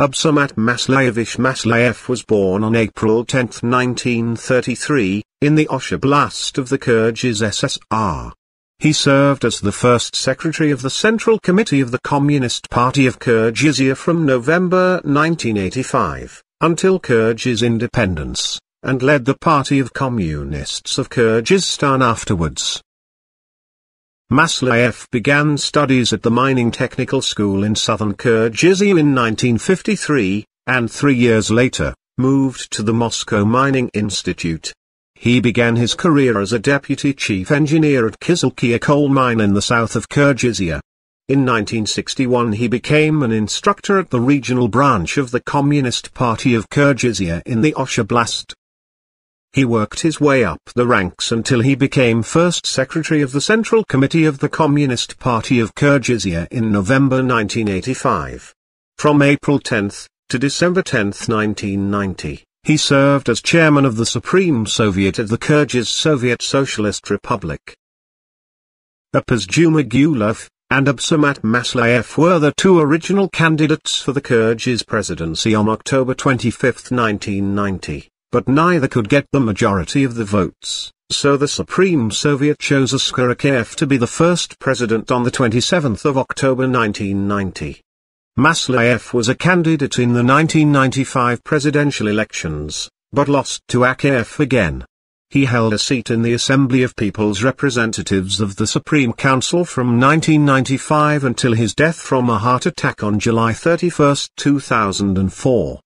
Absamat Masaliyevich Masaliyev was born on April 10, 1933, in the Osh of the Kyrgyz SSR. He served as the first secretary of the Central Committee of the Communist Party of Kirghizia from November 1985, until Kyrgyz independence, and led the Party of Communists of Kyrgyzstan afterwards. Masaliyev began studies at the Mining Technical School in southern Kirghizia in 1953, and three years later, moved to the Moscow Mining Institute. He began his career as a deputy chief engineer at Kyzyl-Kiya coal mine in the south of Kirghizia. In 1961 he became an instructor at the regional branch of the Communist Party of Kirghizia in the Osh Oblast. He worked his way up the ranks until he became first secretary of the Central Committee of the Communist Party of Kirghizia in November 1985. From April 10 to December 10, 1990, he served as chairman of the Supreme Soviet of the Kyrgyz Soviet Socialist Republic. Apas Jumagulov, and Absamat Masaliyev were the two original candidates for the Kyrgyz presidency on October 25, 1990 but neither could get the majority of the votes, so the Supreme Soviet chose Askar Akayev to be the first president on the 27th of October 1990. Masaliyev was a candidate in the 1995 presidential elections, but lost to Akayev again. He held a seat in the Assembly of People's Representatives of the Supreme Council from 1995 until his death from a heart attack on July 31, 2004.